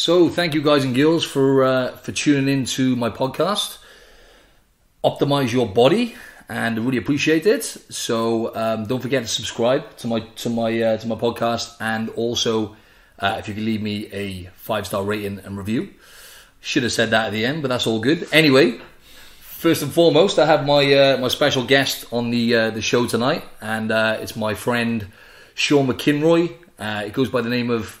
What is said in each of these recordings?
So thank you guys and girls for uh, for tuning in to my podcast. Optimize your body, and I really appreciate it. So um, don't forget to subscribe to my to my uh, to my podcast, and also uh, if you could leave me a five star rating and review. Should have said that at the end, but that's all good. Anyway, first and foremost, I have my uh, my special guest on the uh, the show tonight, and uh, it's my friend Sean McInroy. Uh, it goes by the name of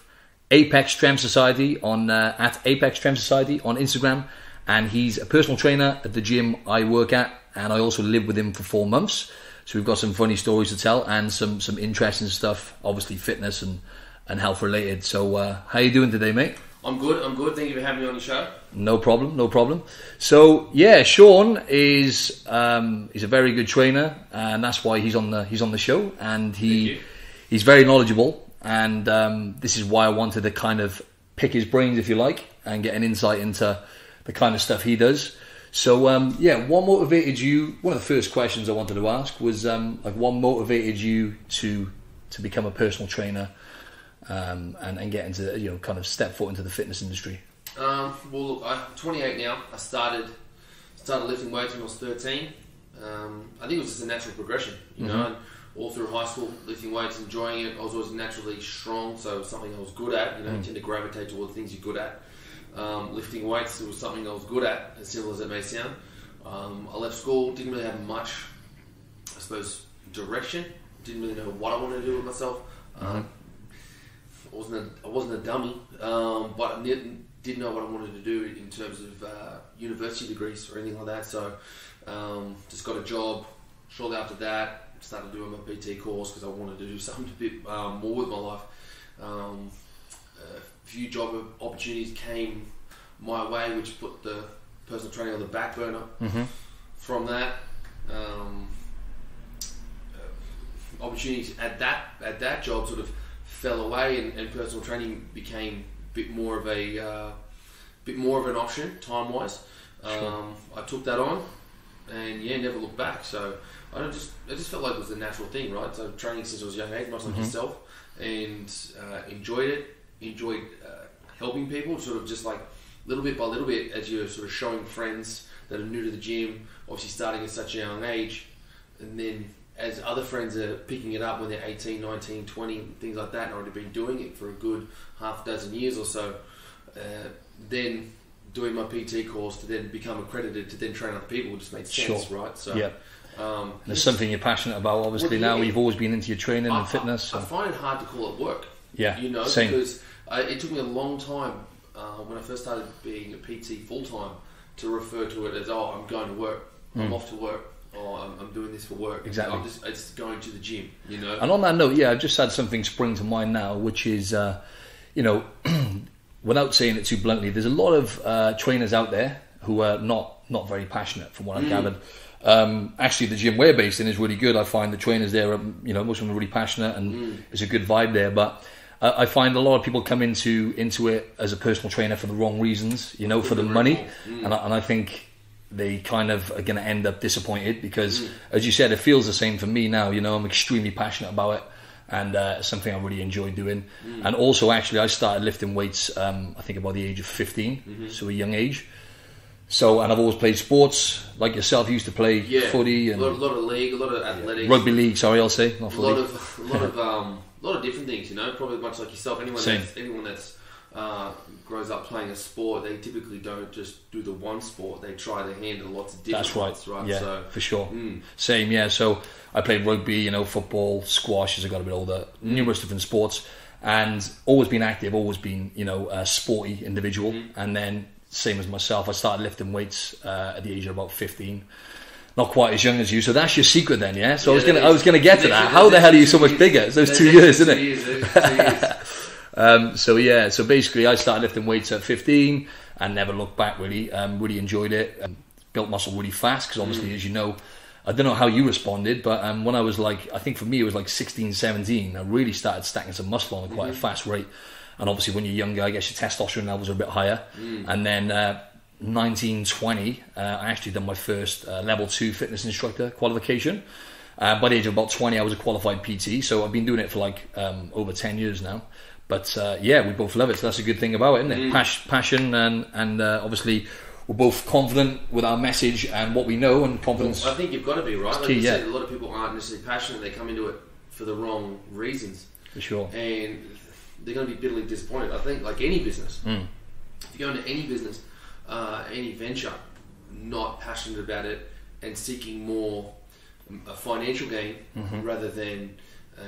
Apex Strength Society on uh, at Apex Strength Society on Instagram, and he's a personal trainer at the gym I work at, and I also live with him for four months. So we've got some funny stories to tell and some some interesting stuff, obviously fitness and and health related. So uh, how you doing today, mate? I'm good. I'm good. Thank you for having me on the show. No problem, no problem. So yeah, Sean is um, he's a very good trainer, and that's why he's on the he's on the show, and he he's very knowledgeable and um, this is why I wanted to kind of pick his brains, if you like, and get an insight into the kind of stuff he does. So um, yeah, what motivated you? One of the first questions I wanted to ask was um, like, what motivated you to to become a personal trainer um, and, and get into you know kind of step foot into the fitness industry? Um, well, look, I'm 28 now. I started started lifting weights when I was 13. Um, I think it was just a natural progression, you know. And all through high school, lifting weights, enjoying it. I was always naturally strong, so it was something I was good at. You know, you tend to gravitate towards things you're good at. Um, lifting weights it was something I was good at, as simple as it may sound. Um, I left school, didn't really have much, I suppose, direction. Didn't really know what I wanted to do with myself. Um, I wasn't a, I wasn't a dummy, um, but I didn't, didn't know what I wanted to do in terms of uh, university degrees or anything like that. So um, just got a job. Shortly after that, started doing my PT course because I wanted to do something a bit um, more with my life. Um, a few job opportunities came my way, which put the personal training on the back burner. Mm-hmm. From that, um, uh, opportunities at that at that job sort of fell away, and, and personal training became a bit more of a uh, bit more of an option time wise. Sure. Um, I took that on, and yeah, never looked back. So I just I just felt like it was a natural thing, right? So training since I was a young age, much like Mhm. yourself, and uh, enjoyed it. Enjoyed uh, helping people, sort of just like little bit by little bit, as you're sort of showing friends that are new to the gym, obviously starting at such a young age, and then as other friends are picking it up when they're 18, 19, 20, things like that, and already been doing it for a good half dozen years or so, uh, then doing my PT course to then become accredited to then train other people just made sense, right? So, yeah, um, and it's something you're passionate about. Obviously, Well, now you've always been into your training I, and fitness. I, I find it hard to call it work. Yeah, You know, same. because I, it took me a long time uh, when I first started being a PT full time to refer to it as, oh, I'm going to work, I'm off to work, or I'm, I'm doing this for work. Hmm. Exactly. I'm just it's going to the gym, you know. And on that note, yeah, I've just had something spring to mind now, which is, uh, you know, without saying it too bluntly, there's a lot of uh, trainers out there who are not not very passionate, from what I've gathered. Um, actually, the gym we're based in is really good. I find the trainers there, are, you know, most of them are really passionate, and there's a good vibe there. But I find a lot of people come into into it as a personal trainer for the wrong reasons, you know, for the money, and I, and I think they kind of are going to end up disappointed because, as you said, it feels the same for me now. You know, I'm extremely passionate about it, and uh, it's something I really enjoy doing. And also, actually, I started lifting weights. Um, I think about the age of 15, so a young age. So, and I've always played sports like yourself. Used to play yeah, footy a and lot, lot of league, a lot of athletics, rugby league. Sorry, I'll say not a lot of a lot of um, a lot of different things. You know, probably much like yourself. Anyone Same. that's anyone that's uh, grows up playing a sport, they typically don't just do the one sport. They try to handle lots of different That's right. ones, right? Yeah, So, for sure. mm, Same, yeah. So I played rugby, you know, football, squash as I got a bit older, numerous different sports, and always been active, always been, you know, a sporty individual. And then, same as myself, I started lifting weights uh, at the age of about 15. Not quite as young as you, so that's your secret then, yeah. So I was gonna, I was gonna get to that. How the hell are you so much bigger? It's those two years, isn't it? years, years. Um, so yeah, so basically, I started lifting weights at 15 and never looked back. Really, um, really enjoyed it. Um, built muscle really fast because obviously, as you know, I don't know how you responded, but um, when I was like, I think for me it was like 16, 17, I really started stacking some muscle on at quite a fast rate. And obviously, when you're younger, I guess your testosterone levels are a bit higher. And then uh, 19, 20, uh, I actually done my first uh, level two fitness instructor qualification. Uh, by the age of about 20, I was a qualified PT, so I've been doing it for like um, over 10 years now. but uh, yeah, we both love it. So that's a good thing about it, isn't it? Pas- passion and and uh, obviously we're both confident with our message and what we know, and confidence. I think you've got to be right. Like key, you yeah. said, a lot of people aren't necessarily passionate. They come into it for the wrong reasons, for sure. and they're going to be bitterly disappointed. I think, like any business, Mm. if you go into any business, uh, any venture, not passionate about it and seeking more um, a financial gain Mm-hmm. rather than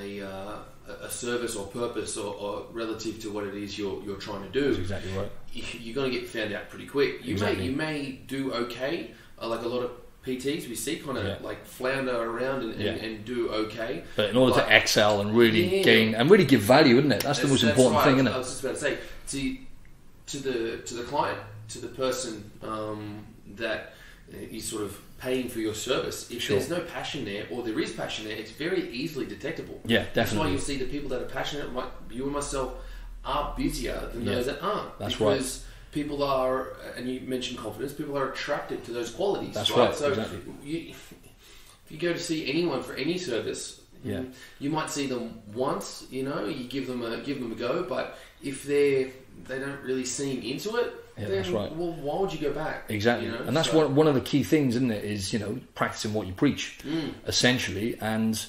a, uh, a- service or purpose or, or relative to what it is you're, you're trying to do, That's exactly right. you- you're going to get found out pretty quick. You Exactly. may you may do okay, uh, like a lot of PTs we see, kind of Yeah. like flounder around and, and, Yeah. and do okay. But in order But- to excel and really Yeah. gain and really give value, isn't it? That's, the most important right. thing, I isn't it? was just about to say to to the to the client, to the person um, that is sort of paying for your service. If Sure. there's no passion there, or there is passion there, it's very easily detectable. Yeah, definitely. That's why you see the people that are passionate, like you and myself, are busier than those that aren't. That's right. People are, and you mentioned confidence. People are attracted to those qualities. That's right. right, So exactly. you, if you go to see anyone for any service, Yeah. you might see them once. You know, you give them a give them a go. But if they they don't really seem into it, Yeah, then that's right. well, why would you go back? Exactly, You know? and that's So- one one of the key things, isn't it? Is you know practicing what you preach, Mm. essentially, and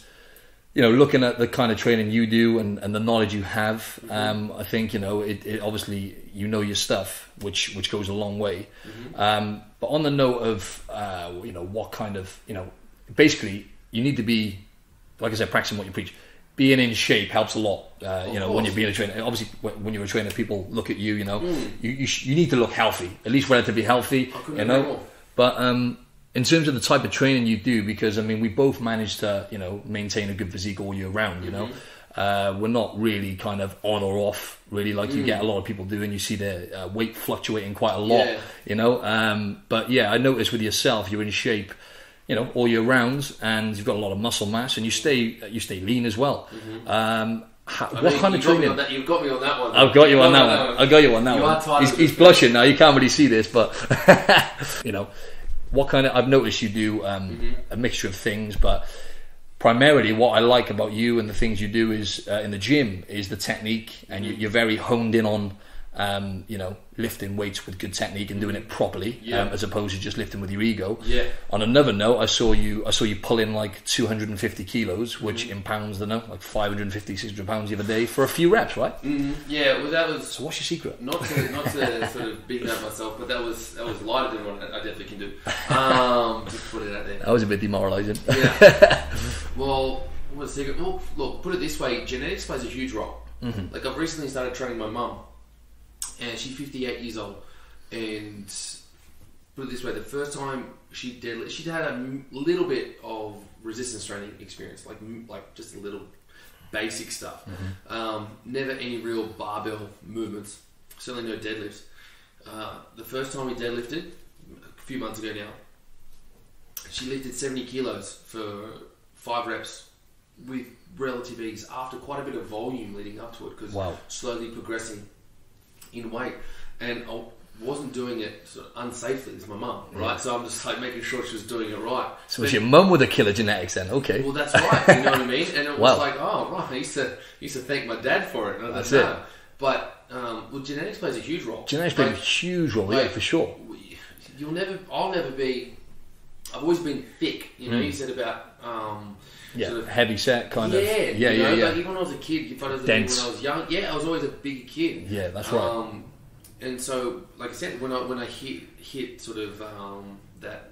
you know looking at the kind of training you do and, and the knowledge you have. Um, I think you know it, it. Obviously, you know your stuff, which which goes a long way. Mm-hmm. Um, but on the note of uh, you know what kind of you know, basically you need to be, like I said, practicing what you preach. Being in shape helps a lot. Uh, you know, when you're being a trainer, obviously when, when you're a trainer, people look at you. You know, Mm. you you, sh- you need to look healthy, at least relatively healthy. You know, but um, in terms of the type of training you do, because I mean, we both manage to you know maintain a good physique all year round. You know, Mm-hmm. uh, we're not really kind of on or off really like you Mm. get a lot of people do, and you see their uh, weight fluctuating quite a lot. Yeah. You know, um, but yeah, I noticed with yourself, you're in shape. You know, all year round, and you've got a lot of muscle mass, and you stay you stay lean as well. Um, Mm-hmm. I what mean, kind of training? that. You've got me on that one. I've got you on that one. I got you on that You one. are tired He's, of he's it. blushing now. You can't really see this, but you know, what kind of? I've noticed you do um, Mm-hmm. a mixture of things, but primarily what I like about you and the things you do is uh, in the gym is the technique, and you, Mm-hmm. you're very honed in on. Um, you know, lifting weights with good technique and doing it properly, Yeah. um, as opposed to just lifting with your ego. Yeah. On another note, I saw you. I saw you pull in like 250 kilos, which Mm-hmm. in pounds, I don't know, like 550, 600 pounds the other day for a few reps, right? Mhm. Yeah, well, that was So what's your secret? not to not to sort of big up myself, but that was that was lighter than what I definitely can do. Um, just put it out there. That was a bit demoralising. Yeah. well, what's the secret? Well, look, put it this way: genetics plays a huge role. Mm-hmm. Like I've recently started training my mum, and she's 58 years old, and put it this way: the first time she deadlift, she'd had a little bit of resistance training experience, like like just a little basic stuff. Um, never any real barbell movements. Certainly no deadlifts. Uh, the first time we deadlifted, a few months ago now, she lifted 70 kilos for five reps with relative ease after quite a bit of volume leading up to it because Wow. slowly progressing in weight. And I wasn't doing it sort of unsafely as my mum, right? So I'm just like making sure she was doing it right. So But- it's your mum with the killer genetics then? Okay. well, that's right. You know what I mean? And it was Wow. like, oh, right. I used to used to thank my dad for it. That's it. But um, well, genetics plays a huge role. Genetics plays a huge role, yeah, for sure. You'll never. I'll never be. I've always been thick. You know, Mm. you said about. Um, Yeah, sort of, heavy set kind yeah, of. Yeah, you yeah, know, yeah. Like even when I was a kid, if I was Dense. when I was young, yeah, I was always a big kid. Yeah, that's right. Um, and so, like I said, when I when I hit hit sort of um, that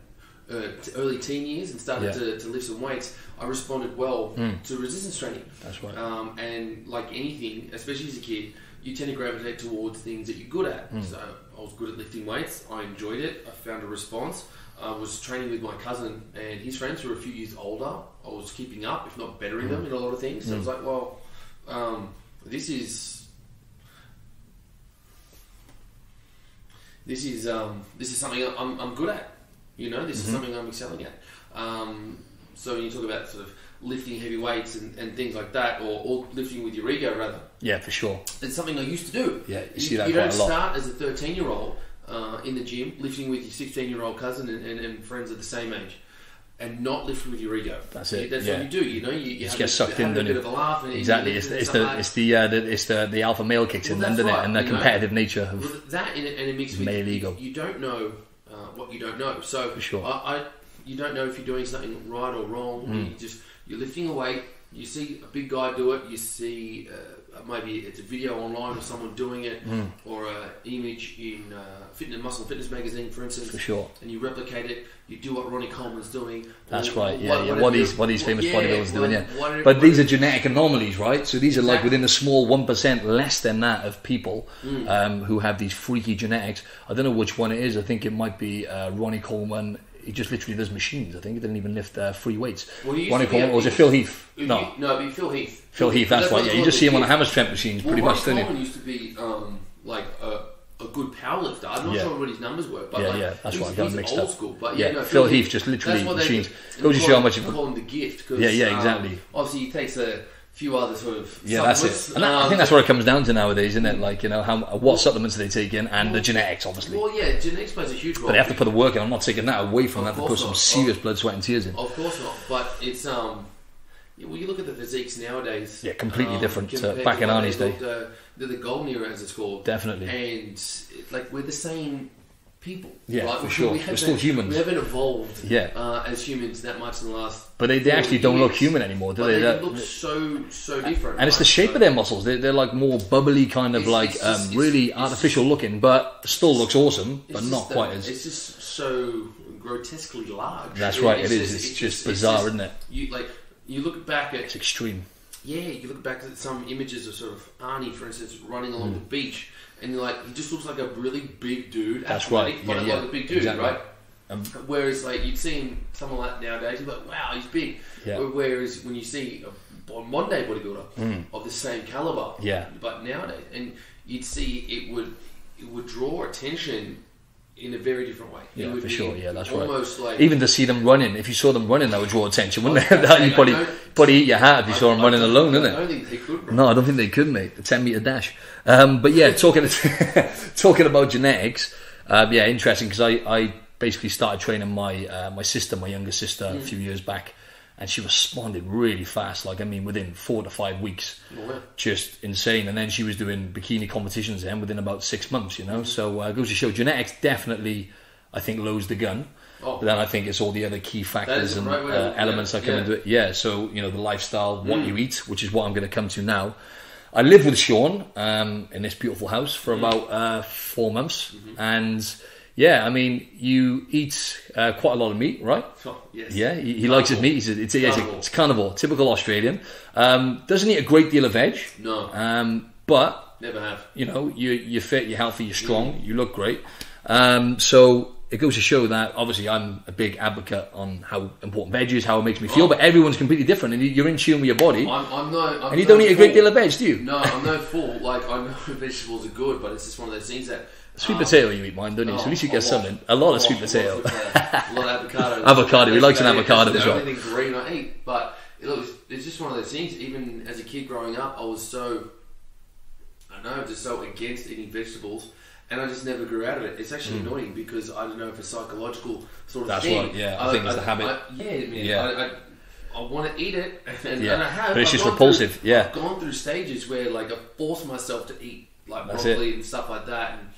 uh, early teen years and started Yeah. to, to lift some weights, I responded well Mm. to resistance training. That's right. Um, and like anything, especially as a kid, you tend to gravitate towards things that you're good at. Mm. So I was good at lifting weights. I enjoyed it. I found a response. I was training with my cousin and his friends who were a few years older. I was keeping up, if not bettering them, in a lot of things. So I was like, well, um, this is this is um, this is something I'm, I'm good at. You know, this is something I'm excelling at. Um, so when you talk about sort of lifting heavy weights and, and things like that, or, or lifting with your ego rather, Yeah, for sure. it's something I used to do. Yeah, you you, see that you quite don't a lot. start as a 13 year old uh, in the gym lifting with your 16 year old cousin and, and, and friends of the same age. And not lift with your ego. That's it, That's yeah. what you do. You know, you, you just get a- sucked in, a bit you? of a laugh. Exactly. It's, it's the it's the uh, the it's the the alpha male kicks in, Well, then, doesn't it? And the you know. competitive nature of Well, that and, and it makes Male you, ego. You don't know uh, what you don't know. So For sure. I, I, you don't know if you're doing something right or wrong. Mm. You just you're lifting a weight. You see a big guy do it. You see uh, maybe it's a video online of someone doing it, Mm. or an image in uh, Fitness Muscle Fitness magazine, for instance. for sure. And you replicate it. You do what Ronnie Coleman's doing. That's right. Yeah, what- yeah. What these what these famous yeah, bodybuilders doing. Yeah. what- what- But these are genetic anomalies, right? So these are like within a small one percent, less than that, of people Mm. um, who have these freaky genetics. I don't know which one it is. I think it might be uh, Ronnie Coleman. He just literally does machines. I think he didn't even lift uh, free weights. Well, he used to be or was it Phil Heath? No, no, it'd be Phil Heath. Phil Heath. That's right. what Yeah, you just see him on the hammer strength machines, Well, pretty Ronnie much, don't you? Coleman used to be um, like a, a good powerlifter. I'm not Yeah. sure what his numbers were, but Yeah, like, yeah, that's he's, right, I got mixed old up. school. But Yeah, yeah, no, Phil Heath just literally what machines. Goes to show how much call him the gift. Yeah, yeah, um, exactly. obviously, he takes a few other sort of Yeah, that's it. And that, I um, think that's what it comes down to nowadays, isn't it? Like you know, how what supplements are they take in and the genetics, obviously. Well, yeah, genetics plays a huge role. But they have to put the work in. I'm not taking that away from Of them. They have to put some not. serious blood, sweat, and tears in. Of course not, but it's um. Well, you look at the physiques nowadays. Yeah, completely um, different back in Arnie's day. Uh, the, the golden era, as it's called. Definitely. And like we're the same people. Yeah, right? for We- sure. we We're haven't- still humans. We haven't evolved. Yeah. Uh, as humans that much in the last. But they, they 40 actually don't look human anymore, do But they? they look so so different. and it's the shape So- of their muscles. They're, they're like more bubbly, kind of It's- like it's just- um, really it's artificial looking, but still looks awesome, but just not quite as. It's just so grotesquely large. That's right, it is. It's just bizarre, isn't it? You like you look back at It's extreme. Yeah, you look back at some images of sort of Arnie, for instance, running along the beach, and you're like, he just looks like a really big dude. That's athletic, right, But yeah, like a big dude, exactly. right? Um, Whereas, like, you'd see him, someone like nowadays, you're like, wow, he's big. Yeah. Whereas when you see a modern day bodybuilder of the same caliber. Yeah. but nowadays, and you'd see it would it would draw attention in a very different way. Yeah, for sure. Yeah, that's right. almost like Even to see them running, if you saw them running, that would draw attention, wouldn't I it? was gonna you say, probably, probably eat your hat if you saw them I- I running don't- alone, I isn't it? I don't think they could. run. No, I don't think they could, mate. The ten meter dash. Um, but yeah, talking talking about genetics. Um, yeah, interesting because I, I basically started training my uh, my sister, my younger sister, a few years back, and she responded really fast. Like I mean, within four to five weeks, wow. just insane. And then she was doing bikini competitions then within about six months. You know, so uh, goes to show genetics definitely, I think, lowers the gun. Oh. But then I think it's all the other key factors and of uh, elements that come yeah. into it. Yeah, so you know the lifestyle, what Mm. you eat, which is what I'm going to come to now. I live with Sean um, in this beautiful house Mm. for about uh, four months, Mm-hmm. and yeah, I mean you eat uh, quite a lot of meat, right? Oh, yes. Yeah, he, he likes his meat. He's a, it's, a, it's, a, Carnivore. carnivore, typical Australian. Um, doesn't eat a great deal of veg, No, um, but never have. you know, you, you're fit, you're healthy, you're strong, you look great. Um, so it goes to show that obviously I'm a big advocate on how important veg is, how it makes me feel, Oh. but everyone's completely different and you- you're in tune with your body. I'm, I'm no. I'm and you no don't eat a great deal of veg, do you? No, I'm no fool. Like I know vegetables are good, but it's just one of those things that Sweet um, potato you eat mine, don't you? so at least you oh, get a something. lot. A lot of Oh, sweet potato. lot a lot of avocado. Avocado, he likes an avocado as well. only thing green I eat, but it looks, it's just one of those things. Even as a kid growing up, I was so I don't know, just so against eating vegetables. And I just never grew out of it. It's actually annoying because I don't know if it's psychological sort of. That's thing. right, yeah, I think it's the habit. I, yeah, man. Yeah. I, I, I want to eat it, and, Yeah, and I have. but it's I've just repulsive, through- yeah. I've gone through stages where like I force myself to eat like That's broccoli and stuff like that, and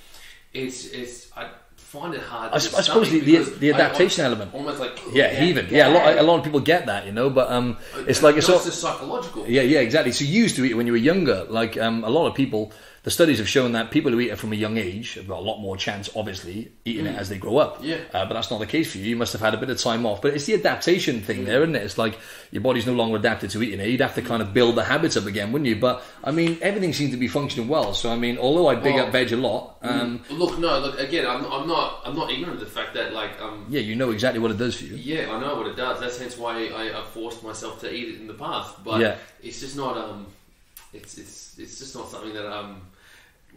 it's it's I find it hard. I, I suppose the, the, the adaptation I, element. almost like Yeah, heaving. Yeah, a lot, a lot of people get that, you know, but um, it's like it's all, just psychological. Yeah, yeah, exactly. So you used to eat it when you were younger. Like um, a lot of people, the studies have shown that people who eat it from a young age have got a lot more chance, obviously, eating it as they grow up. Mm. Yeah. Uh, but that's not the case for you. You must have had a bit of time off. But it's the adaptation thing Mm. there, isn't it? It's like your body's no longer adapted to eating it. You'd have to kind of build the habits up again, wouldn't you? But I mean, everything seems to be functioning well. So I mean, although I big Well, up veg a lot, um, Look, no, look again. I'm, I'm not. I'm not ignorant of the fact that like um. yeah, you know exactly what it does for you. Yeah, I know what it does. That's hence why I, I forced myself to eat it in the past. But Yeah. it's just not um, it's it's it's just not something that um,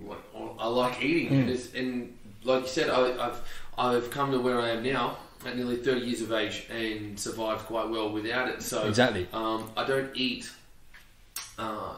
like, I like eating. Mm. And, and like you said, I, I've I've come to where I am now at nearly 30 years of age and survived quite well without it. So Exactly. um, I don't eat. Uh,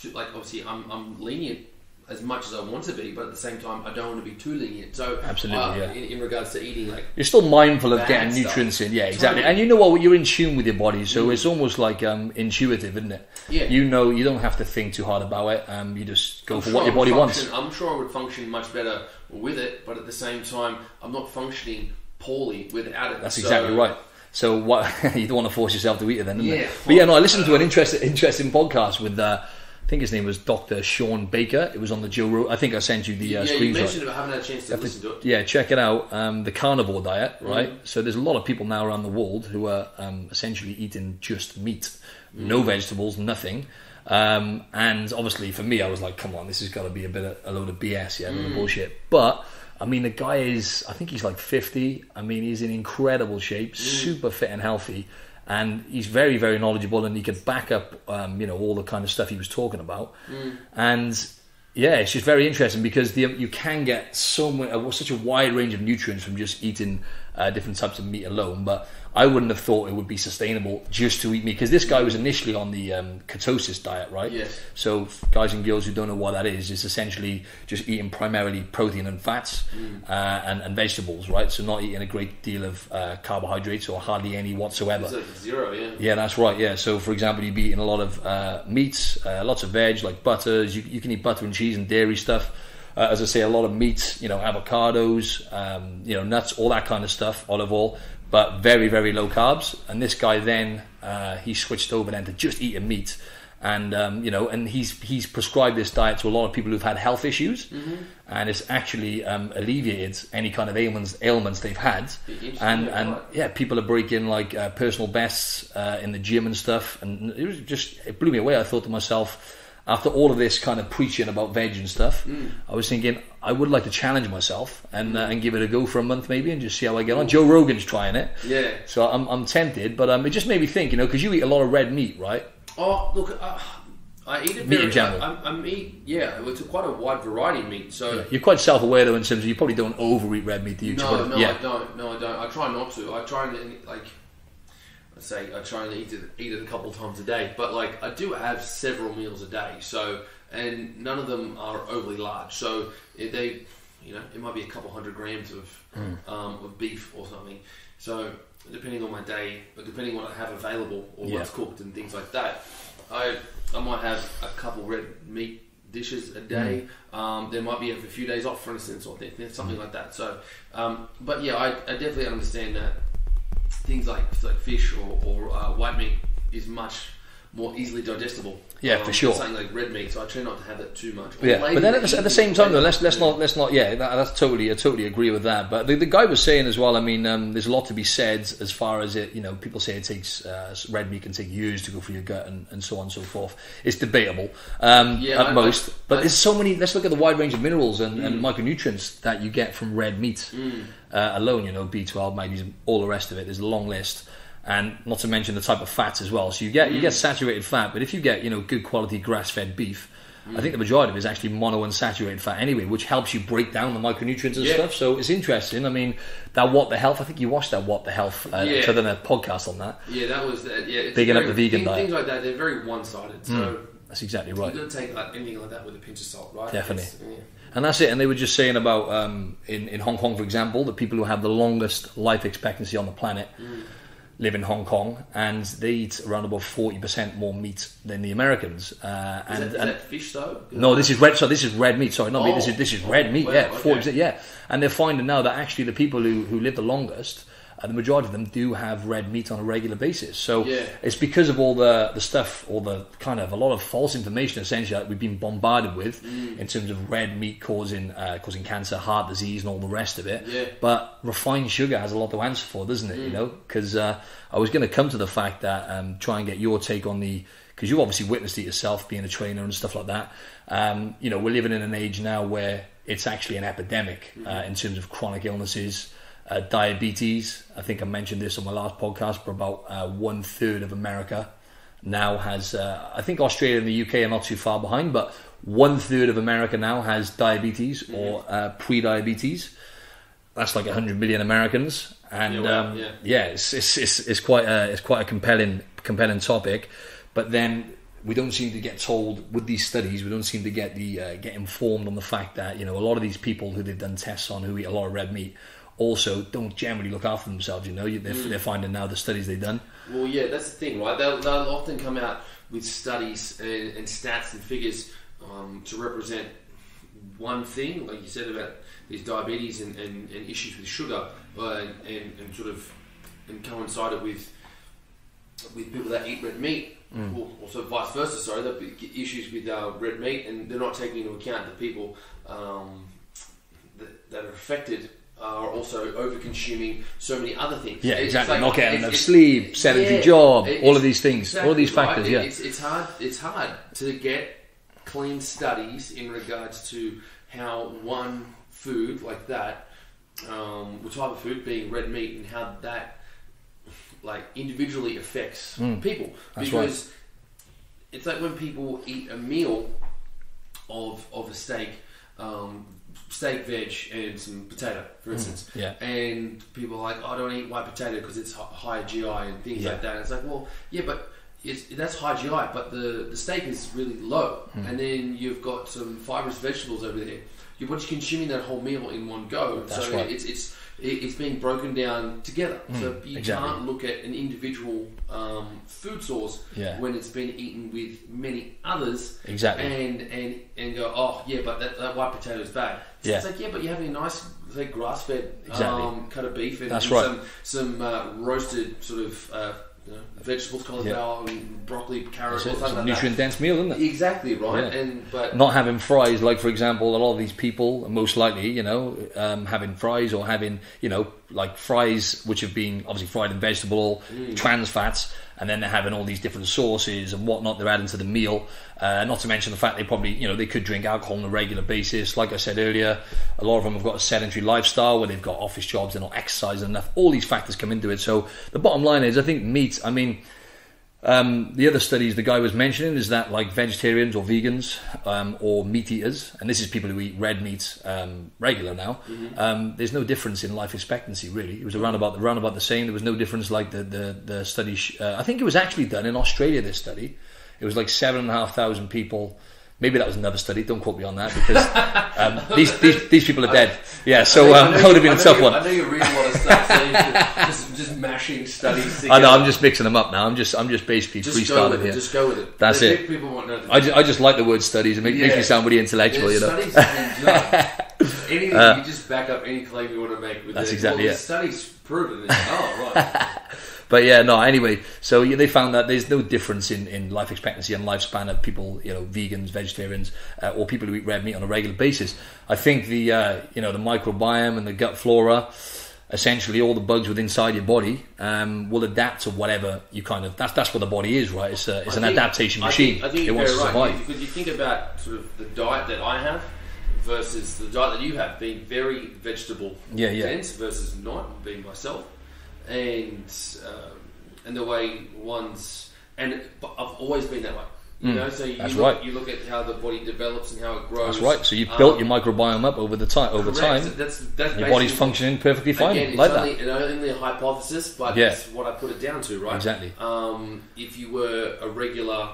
to, like obviously, I'm I'm lenient as much as I want to be, but at the same time, I don't want to be too lenient. So, Absolutely, uh, yeah. in, in regards to eating, like You're still mindful of getting stuff. nutrients in, yeah, exactly. Totally. And you know what? You're in tune with your body, so it's almost like um, intuitive, isn't it? Yeah. You know, you don't have to think too hard about it. Um, you just go I'm for sure what your body wants. I'm sure I would function much better with it, but at the same time, I'm not functioning poorly without it. That's So- exactly right. So what you don't want to force yourself to eat it then, Yeah. it? But yeah, no, I listened to an interesting interesting podcast with uh, think his name was Dr. Shawn Baker. It was on the Joe Rogan. I think I sent you the uh, Yeah, you mentioned it, but haven't had a chance to listen to it. Yeah, check it out. Um, the carnivore diet, Mm-hmm. right? So there's a lot of people now around the world who are um, essentially eating just meat, no vegetables, nothing. Um, and obviously, for me, I was like, "Come on, this has got to be a bit of a load of BS, yeah, a load of bullshit." But I mean, the guy is, I think he's like 50. I mean, he's in incredible shape, super fit and healthy, and he's very, very knowledgeable, and he could back up, um, you know, all the kind of stuff he was talking about. And yeah, it's just very interesting because the, you can get so much, uh, such a wide range of nutrients from just eating uh, different types of meat alone. But I wouldn't have thought it would be sustainable just to eat meat because this guy was initially on the um, ketosis diet, right? Yes. So, guys and girls who don't know what that is, it's essentially just eating primarily protein and fats uh, and, and vegetables, right? So, not eating a great deal of uh, carbohydrates or hardly any whatsoever. Like zero, yeah. Yeah, that's right. Yeah. So, for example, you'd be eating a lot of uh, meats, uh, lots of veg, like butters. You, you can eat butter and cheese and dairy stuff. Uh, as I say, a lot of meats, you know, avocados, um, you know, nuts, all that kind of stuff, olive oil, but very, very low carbs. And this guy then, uh, he switched over then to just eating meat. And um, you know, and he's he's prescribed this diet to a lot of people who've had health issues, and it's actually um, alleviated any kind of ailments ailments they've had. And and yeah, people are breaking like uh, personal bests uh, in the gym and stuff, and it was just it blew me away. I thought to myself, after all of this kind of preaching about veg and stuff, Mm. I was thinking I would like to challenge myself and uh, and give it a go for a month maybe and just see how I get on. Joe Rogan's trying it, Yeah. so I'm I'm tempted, but um, it just made me think, you know, because you eat a lot of red meat, right? Oh, look, uh, I eat a Meat in general. I, I, I eat, yeah, it's a quite a wide variety of meat. So You're quite self-aware though in terms of you probably don't overeat red meat, do you? no, no, yeah. I don't. No, I don't. I try not to. I try and like. Say I try and eat it, eat it a couple times a day, but like I do have several meals a day. So and none of them are overly large. So if they, you know, it might be a couple hundred grams of Hmm. um, of beef or something. So depending on my day, or depending on what I have available or Yeah. what's cooked and things like that, I I might have a couple red meat dishes a day. Hmm. Um, there might be a few days off, for instance, or th- something like that. So, um, but yeah, I, I definitely understand that things like like fish or, or uh, white meat is much more easily digestible. Yeah, um, for sure. Something like red meat, so I try not to have that too much. Or Yeah, but then at the, at the same time, though, let's let's not let's not. Yeah, that, that's totally. I totally agree with that. But the, the guy was saying as well. I mean, um, there's a lot to be said as far as it. You know, people say it takes uh, red meat can take years to go through your gut and, and so on and so forth. It's debatable um, Yeah, at I- most. I- but I- there's so many. Let's look at the wide range of minerals and, and micronutrients that you get from red meat uh, alone. You know, B12, magnesium, all the rest of it. There's a long list. And not to mention the type of fats as well. So you get you get saturated fat, but if you get you know good quality grass fed beef, I think the majority of it is actually monounsaturated fat anyway, which helps you break down the micronutrients and Yeah. stuff. So it's interesting. I mean, that What the Health, I think you watched that What the Health, uh, Yeah. so then a podcast on that. Yeah, that was that. Yeah, it's Bigging up very- the vegan things, diet. Things like that, they're very one-sided. So That's exactly right. you to take like, anything like that with a pinch of salt, right? Definitely. Yeah. And that's it. And they were just saying about um, in, in Hong Kong, for example, the people who have the longest life expectancy on the planet live in Hong Kong, and they eat around about forty percent more meat than the Americans. Uh, Is, and, that, is and that fish though? No, this is red. So this is red meat. Sorry, not meat. This Oh. is this is red meat. Wow, yeah, okay. forty percent. Yeah, and they're finding now that actually the people who who live the longest. Uh, the majority of them do have red meat on a regular basis. So Yeah. it's because of all the, the stuff, all the kind of a lot of false information essentially that we've been bombarded with Mm. in terms of red meat causing uh, causing cancer, heart disease, and all the rest of it. Yeah. But refined sugar has a lot to answer for, doesn't it? Mm. You know, because uh, I was going to come to the fact that um, try and get your take on the because you obviously witnessed it yourself, being a trainer and stuff like that. Um, you know, we're living in an age now where it's actually an epidemic Mm-hmm. uh, in terms of chronic illnesses. Uh, diabetes, I think I mentioned this on my last podcast, but about uh, one third of America now has, uh, I think Australia and the UK are not too far behind, but one third of America now has diabetes Mm-hmm. or uh, pre diabetes that's like 100 million Americans, and Yeah, um, yeah. yeah, it's, it's, it's, it's quite a it's quite a compelling compelling topic. But then we don't seem to get told with these studies. We don't seem to get the uh, get informed on the fact that you know a lot of these people who they've done tests on who eat a lot of red meat also don't generally look after themselves. You know, they're, they're finding now the studies they've done. Well, yeah, that's the thing, right? They'll, they'll often come out with studies and, and stats and figures um, to represent one thing, like you said about these diabetes and, and, and issues with sugar, uh, and, and, sort of and coincided with with people that eat red meat. Well, also vice versa. Sorry, there'll issues with uh, red meat, and they're not taking into account the people um, that, that are affected are also over consuming so many other things. Yeah, exactly. like- Not getting enough sleep, sedentary yeah, job, all of these things, all of these factors. right. Yeah, it's, it's hard. It's hard to get clean studies in regards to how one food like that, um, the type of food being red meat, and how that like individually affects people. Mm. That's because it's like when people eat a meal of of a steak. Um, steak, veg, and some potato, for instance. Mm. yeah. And people are like, oh, I don't eat white potato because it's high GI and things Yeah. like that. And it's like, well, yeah, but it's, that's high GI, but the, the steak is really low. Hmm. And then you've got some fibrous vegetables over there. You're consuming that whole meal in one go. That's so right. it's it's it- it's being broken down together. so you exactly. can't look at an individual um, food source Yeah. when it's been eaten with many others Exactly. and and and go, oh yeah, but that, that white potato is bad. So Yeah. It's like yeah, but you're having a nice like grass fed Exactly. um, cut of beef and, That's and right. some some uh, roasted sort of uh, you know, vegetables, cauliflower, and broccoli, carrots, it's, it's a like nutrient dense meal, isn't it? Exactly right. Yeah. And but Not having fries, like for example, a lot of these people, most likely, you know, um, having fries or having, you know, like fries which have been obviously fried in vegetable, Mm. trans fats, and then they're having all these different sauces and whatnot they're adding to the meal. Uh, not to mention the fact they probably, you know, they could drink alcohol on a regular basis. Like I said earlier, a lot of them have got a sedentary lifestyle where they've got office jobs, they're not exercising enough. All these factors come into it. So the bottom line is, I think meat. I mean. Um, the other studies the guy was mentioning is that like vegetarians or vegans um, or meat eaters, and this is people who eat red meat um, regular now. Um, there's no difference in life expectancy really. It was around about around about the same. There was no difference like the the, the study. Sh- uh, I think it was actually done in Australia. This study, it was like seven and a half thousand people. Maybe that was another study. Don't quote me on that because um, these, these these people are dead. Yeah, so um, that would have been a tough one. I know you read a lot of stuff, so just, just mashing studies. Together. I know. I'm just mixing them up now. I'm just I'm just basically just go freestyling it. here. Just go with it. That's They- it. People won't know. I just, I just like the word studies. It make, makes me sound really intellectual, you know. Studies, and, you know, anything you just back up any claim you want to make with That's it. exactly well, it. Studies proven. It's, oh right. But yeah, no. Anyway, so yeah, they found that there's no difference in, in life expectancy and lifespan of people, you know, vegans, vegetarians, uh, or people who eat red meat on a regular basis. I think the uh, you know the microbiome and the gut flora, essentially all the bugs within inside your body, um, will adapt to whatever you kind of. That's that's what the body is, right? It's a, it's I an think- adaptation I machine. think, I think it you're wants to very survive. right because you think about sort of the diet that I have versus the diet that you have, being very vegetable Yeah, yeah. dense versus not being myself, and um, and the way one's and I've always been that way. You know, so you Mm. Look, right. you look at how the body develops and how it grows. That's right. So you've Um, built your microbiome up over the time. Over correct. time, That's that's your body's functioning perfectly fine, Again, like only, that. it's only a hypothesis, but Yeah. it's what I put it down to, right? Exactly. Um, if you were a regular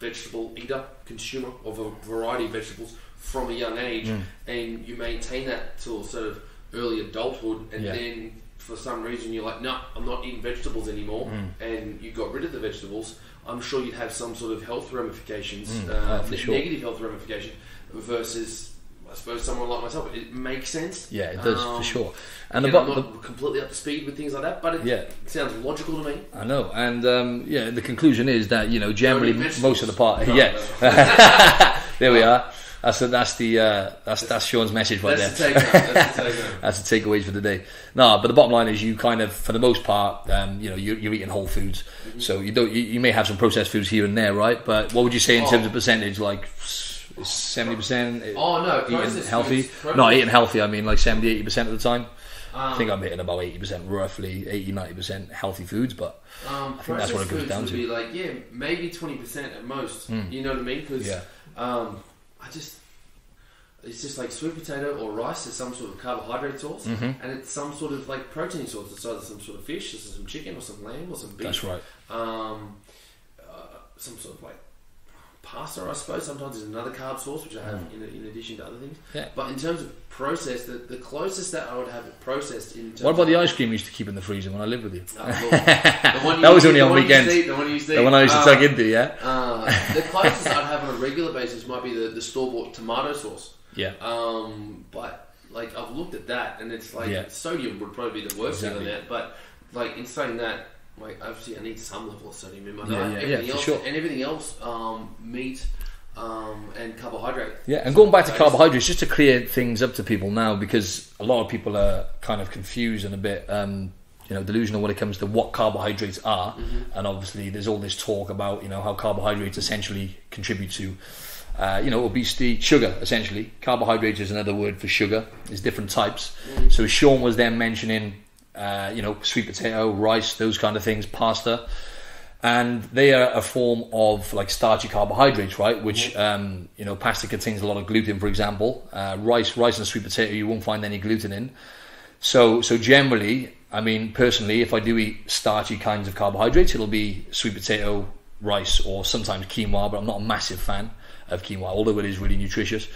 vegetable eater, consumer of a variety of vegetables from a young age, Mm. and you maintain that till sort of early adulthood, and Yeah. then for some reason you're like, no, I'm not eating vegetables anymore, Mm. and you got rid of the vegetables, I'm sure you'd have some sort of health ramifications, Mm. uh, Oh, ne- sure. negative health ramification, versus. I suppose someone like myself, it makes sense. Yeah, it does Um, for sure. And the, Again, bo- I'm the not completely up to speed with things like that, but it Yeah. sounds logical to me. I know, and um, yeah, the conclusion is that you know generally most of the part, vegetables. yeah. No, there we are. That's the, that's the uh, that's that's Sean's message right That's there. the take. That's the. That's the takeaways for the day. No, but the bottom line is you kind of, for the most part, um, you know, you're, you're eating whole foods. Mm-hmm. So you don't, you, you may have some processed foods here and there, right? But what would you say in Oh. terms of percentage? Like seventy percent Oh no, eating healthy? foods- Not eating healthy. I mean, like 70 80 percent of the time. Um, I think I'm hitting about eighty percent, roughly 80 90 percent healthy foods. But Um, I think that's what it foods down to. Be like yeah, maybe twenty percent at most. You know what I mean? Because Yeah. um, I just it's just like sweet potato or rice is some sort of carbohydrate source, Mm-hmm. and it's some sort of like protein source. It's either some sort of fish, or some chicken, or some lamb, or some beef. that's right. Um, uh, some sort of like pasta, I suppose. Sometimes is another carb source which I have in, in addition to other things. Mm. Yeah. But in terms of processed, the, the closest that I would have it processed in. Terms What about the ice cream you used to keep in the freezer when I lived with you? Oh, look, the one you That was only on the one you weekends. used to eat, The one you used to The eat. one I used to Uh, tuck into, yeah? uh, the closest I'd have on a regular basis might be the, the store bought tomato sauce. Yeah. Um, but like I've looked at that, and it's like Yeah. sodium would probably be the worst thing Exactly. on that. But like in saying that, like obviously I need some level of sodium in my Yeah, diet. yeah, everything yeah, else, sure. and everything else, um, meat, um, and carbohydrate. Yeah, and going back to carbohydrates, just to clear things up to people now, because a lot of people are kind of confused and a bit, um, you know, delusional when it comes to what carbohydrates are. And obviously, there's all this talk about, you know, how carbohydrates essentially contribute to, uh, you know, obesity, sugar. Essentially, carbohydrates is another word for sugar. There's different types. So Sean was then mentioning, uh, you know, sweet potato, rice, those kind of things, pasta and they are a form of like starchy carbohydrates, right? Which um, you know, pasta contains a lot of gluten, for example. Uh, rice, rice and sweet potato, you won't find any gluten in. So, so generally, I mean, personally, if I do eat starchy kinds of carbohydrates, it'll be sweet potato, rice, or sometimes quinoa. But I'm not a massive fan of quinoa, although it is really nutritious.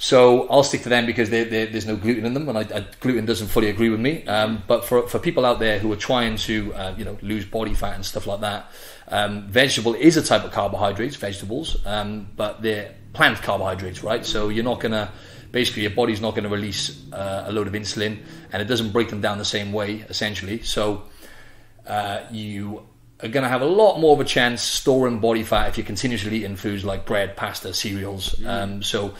So I'll stick to them because they they there's no gluten in them, and I, I, gluten doesn't fully agree with me. Um, but for, for people out there who are trying to uh, you know lose body fat and stuff like that, um, vegetable is a type of carbohydrates, vegetables, um, but they're plant carbohydrates, right? So you're not gonna basically your body's not gonna release uh, a load of insulin, and it doesn't break them down the same way, essentially. So uh, you are going to have a lot more of a chance storing body fat if you're continuously eating foods like bread, pasta, cereals. Um, so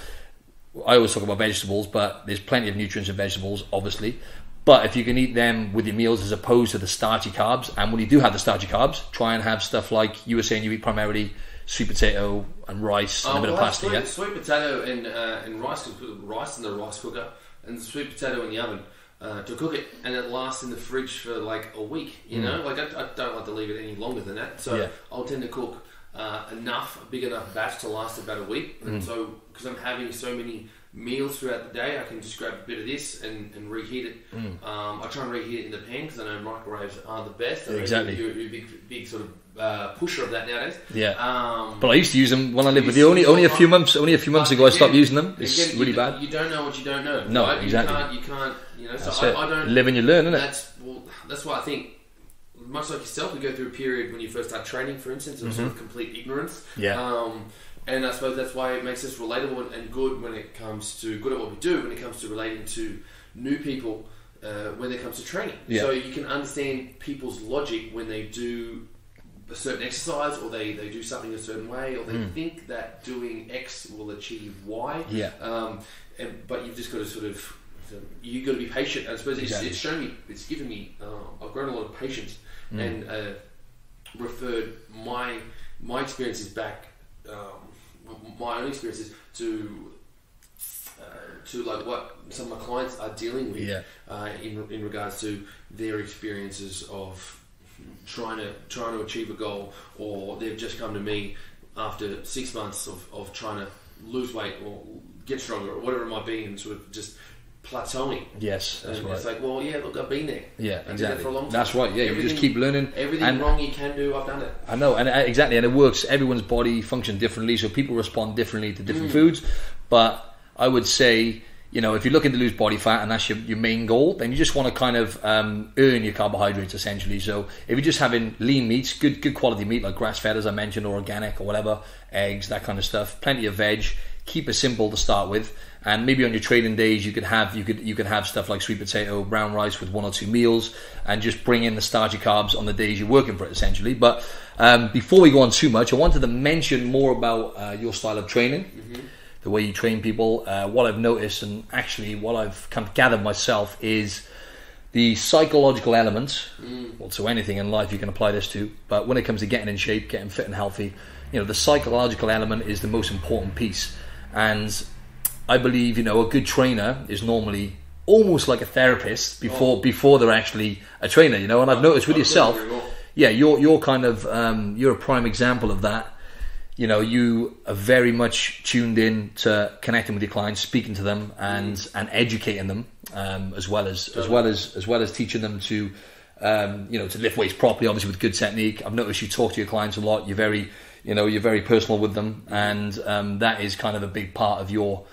I always talk about vegetables, but there's plenty of nutrients in vegetables, obviously. But if you can eat them with your meals as opposed to the starchy carbs, and when you do have the starchy carbs, try and have stuff like you were saying you eat primarily sweet potato and rice and a bit of pasta, sweet, yeah? sweet potato and uh, and rice. Put rice in the rice cooker and sweet potato in the oven uh, to cook it, and it lasts in the fridge for like a week. You know, like I, I don't like to leave it any longer than that. So Mm. Yeah. I'll tend to cook uh, enough, a big enough batch to last about a week. Mm. And so because I'm having so many meals throughout the day, I can just grab a bit of this and, and reheat it. Mm. Um, I try and reheat it in the pan because I know microwaves are the best. I know Exactly. You're, you're a big, big sort of uh, pusher of that nowadays. Yeah. Um, But I used to use them when I lived with You. Only, only a few months. Only a few months ago, I stopped using them. It's again, really you, bad. You don't know what you don't know. No, right? exactly. You can't. You can't. You know. So I. I don't. Live and you learn, innit? That's well. That's why I think. Much like yourself, we go through a period when you first start training, for instance, of sort of complete ignorance. Mm-hmm. Yeah. Um, and I suppose that's why it makes us relatable and, and good when it comes to good at what we do. When it comes to relating to new people, uh, when it comes to training, Yeah. so you can understand people's logic when they do a certain exercise or they, they do something a certain way or they think that doing X will achieve Y. Yeah. Um, and, but you've just got to sort of you've got to be patient. I suppose Exactly. it's, it's shown me, it's given me. Uh, I've grown a lot of patience Hmm. and uh, referred my my experiences back, um, my own experiences to. Uh, to like what some of my clients are dealing with Yeah. uh, in, in regards to their experiences of trying to trying to achieve a goal, or they've just come to me after six months of, of trying to lose weight or get stronger or whatever it might be, and sort of just plateauing. Yes, that's and right. it's like, well, yeah, look, I've been there. Yeah, I exactly. for a long time. That's right. Yeah, you just keep learning. Everything and wrong you can do, I've done it. I know, and uh, exactly, and it works. Everyone's body functions differently, so people respond differently to Mm. different foods. But I would say, you know, if you're looking to lose body fat and that's your, your main goal, then you just want to kind of um, earn your carbohydrates essentially. So if you're just having lean meats, good good quality meat like grass fed, as I mentioned, or organic or whatever, eggs, that kind of stuff, plenty of veg. Keep it simple to start with, and maybe on your trading days you could have you could you could have stuff like sweet potato, brown rice with one or two meals, and just bring in the starchy carbs on the days you're working for it essentially. But um, before we go on too much, I wanted to mention more about uh, your style of training, the way you train people. Uh, what I've noticed, and actually what I've kind of gathered myself, is the psychological element. Well, to anything in life you can apply this to, but when it comes to getting in shape, getting fit and healthy, you know, the psychological element is the most important piece. And I believe, you know, a good trainer is normally almost like a therapist before before they're actually a trainer. You know, and I've noticed with yourself, yeah, you're you're kind of um, you're a prime example of that. You know, you are very much tuned in to connecting with your clients, speaking to them, and and educating them um, as well as as well as as well as teaching them to um, you know to lift weights properly, obviously with good technique. I've noticed you talk to your clients a lot. You're very you know you're very personal with them, and um, that is kind of a big part of your